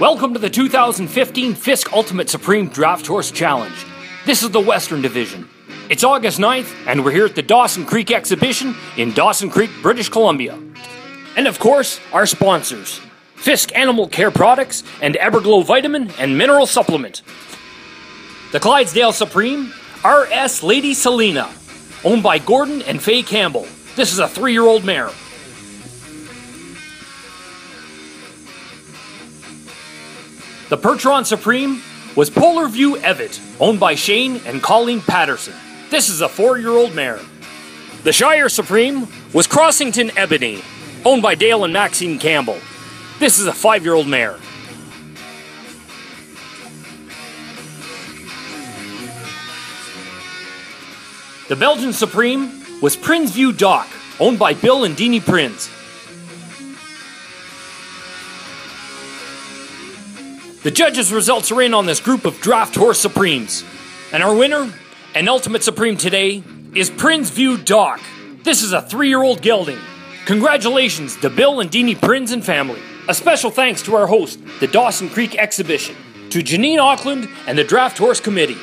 Welcome to the 2015 Fiske Ultimate Supreme Draft Horse Challenge. This is the Western Division. It's August 9th, and we're here at the Dawson Creek Exhibition in Dawson Creek, British Columbia. And of course, our sponsors Fiske Animal Care Products and Eberglo Vitamin and Mineral Supplement. The Clydesdale Supreme RS Lady Selena, owned by Gordon and Faye Campbell. This is a three year old mare. The Percheron Supreme was Polar View Evet, owned by Shane and Colleen Patterson. This is a four year old mare. The Shire Supreme was Crossington Ebony, owned by Dale and Maxine Campbell. This is a five year old mare. The Belgian Supreme was Prinsview Dock, owned by Bill and Deanie Prins. The judges' results are in on this group of draft horse supremes. And our winner and ultimate supreme today is Prinsview Dock. This is a three year old gelding. Congratulations to Bill and Deanie Prins and family. A special thanks to our host, the Dawson Creek Exhibition, to Janine Auckland and the Draft Horse Committee.